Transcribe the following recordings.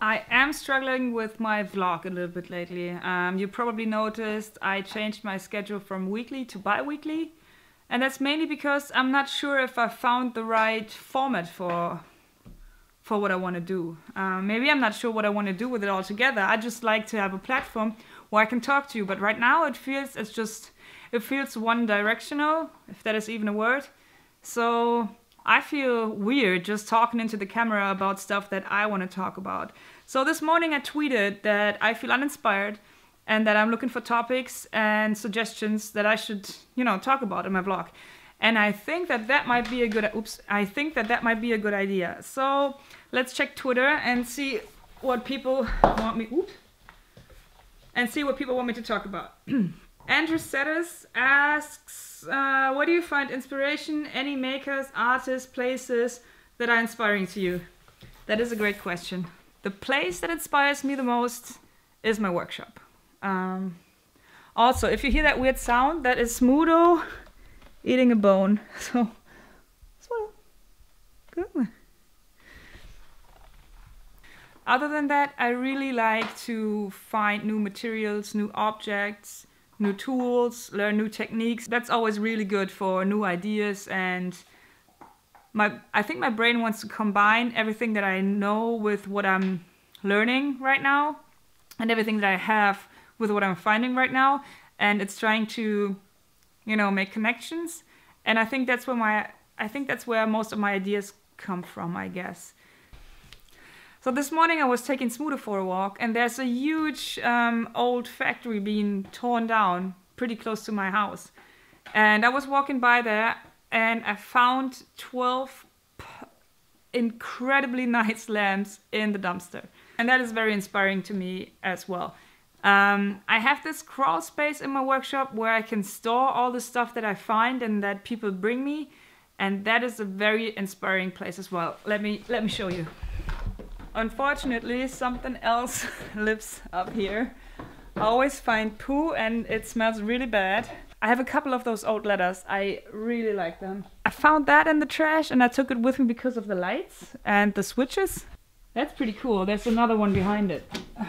I am struggling with my vlog a little bit lately. Um, you probably noticed I changed my schedule from weekly to bi-weekly. And that's mainly because I'm not sure if I found the right format for for what I want to do. Um, maybe I'm not sure what I want to do with it all together. I just like to have a platform where I can talk to you. But right now it feels it's just it feels one directional, if that is even a word. So I feel weird just talking into the camera about stuff that I want to talk about. So this morning I tweeted that I feel uninspired and that I'm looking for topics and suggestions that I should, you know, talk about in my vlog. And I think that that might be a good, oops, I think that that might be a good idea. So let's check Twitter and see what people want me, oops, and see what people want me to talk about. Andrew Setters asks, uh, where do you find inspiration? Any makers, artists, places that are inspiring to you? That is a great question. The place that inspires me the most is my workshop. Um, also, if you hear that weird sound, that is Smudo eating a bone. So, good. Other than that, I really like to find new materials, new objects, new tools, learn new techniques. That's always really good for new ideas and my I think my brain wants to combine everything that I know with what I'm learning right now and everything that I have with what I'm finding right now and it's trying to you know make connections and I think that's where my I think that's where most of my ideas come from I guess. So this morning I was taking Smudo for a walk and there's a huge um, old factory being torn down pretty close to my house. And I was walking by there and I found 12 incredibly nice lamps in the dumpster. And that is very inspiring to me as well. Um, I have this crawl space in my workshop where I can store all the stuff that I find and that people bring me. And that is a very inspiring place as well. Let me, let me show you. Unfortunately, something else lives up here. I always find poo and it smells really bad. I have a couple of those old letters. I really like them. I found that in the trash and I took it with me because of the lights and the switches. That's pretty cool. There's another one behind it.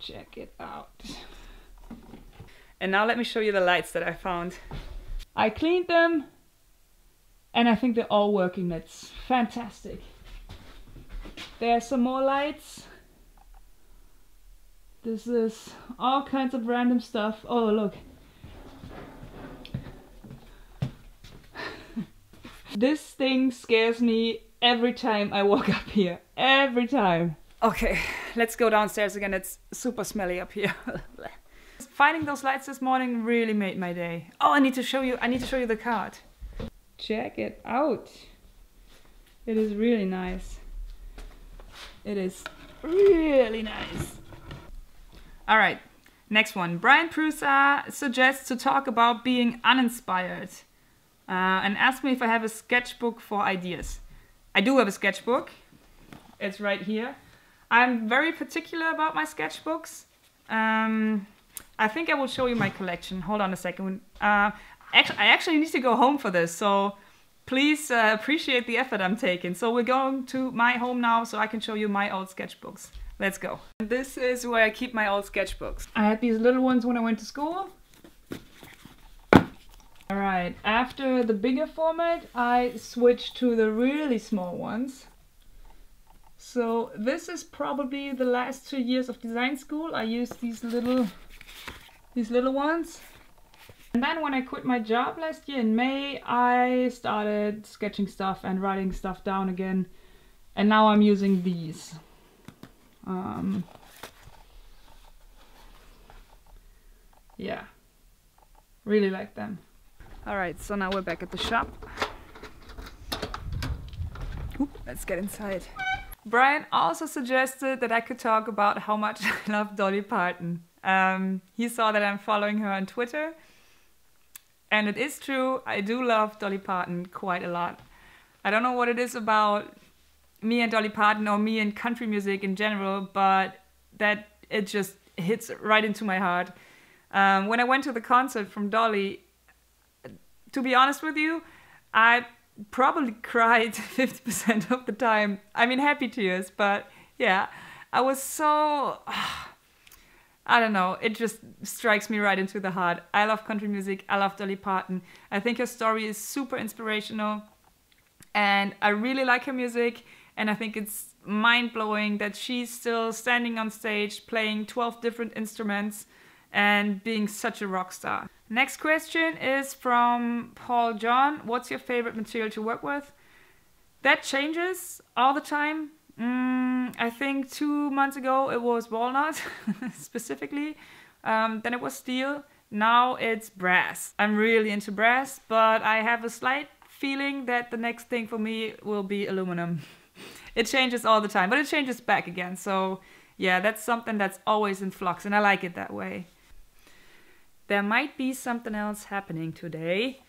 Check it out. And now let me show you the lights that I found. I cleaned them and I think they're all working. That's fantastic. There's some more lights. This is all kinds of random stuff. Oh, look. this thing scares me every time I walk up here. Every time. Okay, let's go downstairs again. It's super smelly up here. Finding those lights this morning really made my day. Oh, I need to show you, I need to show you the card. Check it out. It is really nice. It is really nice. All right, next one. Brian Prusa suggests to talk about being uninspired uh, and ask me if I have a sketchbook for ideas. I do have a sketchbook. It's right here. I'm very particular about my sketchbooks. Um, I think I will show you my collection. Hold on a second. Uh, actually, I actually need to go home for this, so please uh, appreciate the effort I'm taking. So we're going to my home now so I can show you my old sketchbooks. Let's go. This is where I keep my old sketchbooks. I had these little ones when I went to school. Alright, after the bigger format, I switched to the really small ones. So this is probably the last two years of design school. I used these little, these little ones. And then when I quit my job last year in May, I started sketching stuff and writing stuff down again. And now I'm using these. Um, yeah, really like them. All right, so now we're back at the shop. Oop, let's get inside. Brian also suggested that I could talk about how much I love Dolly Parton. Um, he saw that I'm following her on Twitter and it is true, I do love Dolly Parton quite a lot. I don't know what it is about me and Dolly Parton or me and country music in general, but that it just hits right into my heart. Um, when I went to the concert from Dolly, to be honest with you, I probably cried 50% of the time. I mean, happy tears, but yeah, I was so. I don't know. It just strikes me right into the heart. I love country music. I love Dolly Parton. I think her story is super inspirational. And I really like her music. And I think it's mind blowing that she's still standing on stage playing 12 different instruments and being such a rock star. Next question is from Paul John. What's your favorite material to work with? That changes all the time. Mm, I think two months ago it was walnut specifically. Um, then it was steel. Now it's brass. I'm really into brass, but I have a slight feeling that the next thing for me will be aluminum. it changes all the time, but it changes back again. So yeah, that's something that's always in flux, and I like it that way. There might be something else happening today,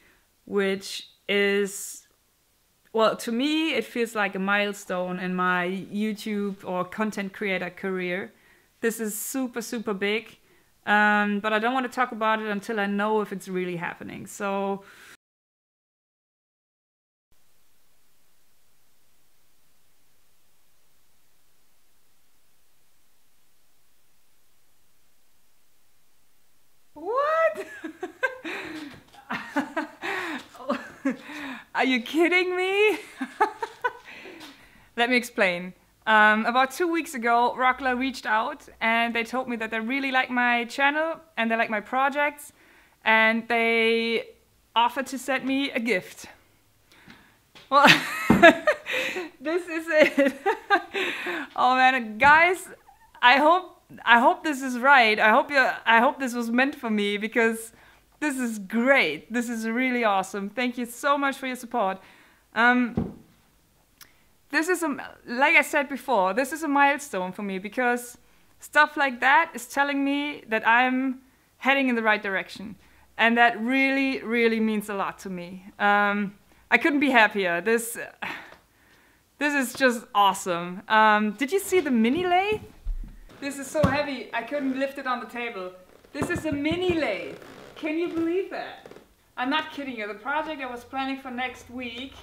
which is well, to me, it feels like a milestone in my YouTube or content creator career. This is super, super big, um, but I don't want to talk about it until I know if it's really happening. So. What? Are you kidding me? Let me explain. Um, about two weeks ago, Rockler reached out and they told me that they really like my channel and they like my projects and they offered to send me a gift. Well, this is it. oh man, guys, I hope I hope this is right. I hope you I hope this was meant for me because this is great. This is really awesome. Thank you so much for your support. Um, this is, a, like I said before, this is a milestone for me because stuff like that is telling me that I'm heading in the right direction. And that really, really means a lot to me. Um, I couldn't be happier. This, this is just awesome. Um, did you see the mini lathe? This is so heavy, I couldn't lift it on the table. This is a mini lathe. Can you believe that? I'm not kidding you. The project I was planning for next week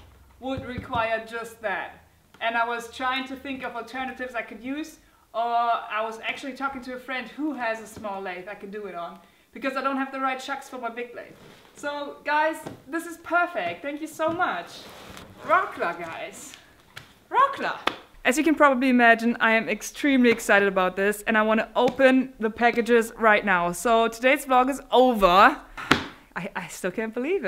would require just that. And I was trying to think of alternatives I could use or I was actually talking to a friend who has a small lathe I could do it on because I don't have the right chucks for my big lathe. So guys, this is perfect. Thank you so much. Rockler guys. Rockler. As you can probably imagine, I am extremely excited about this and I want to open the packages right now. So today's vlog is over. I, I still can't believe it.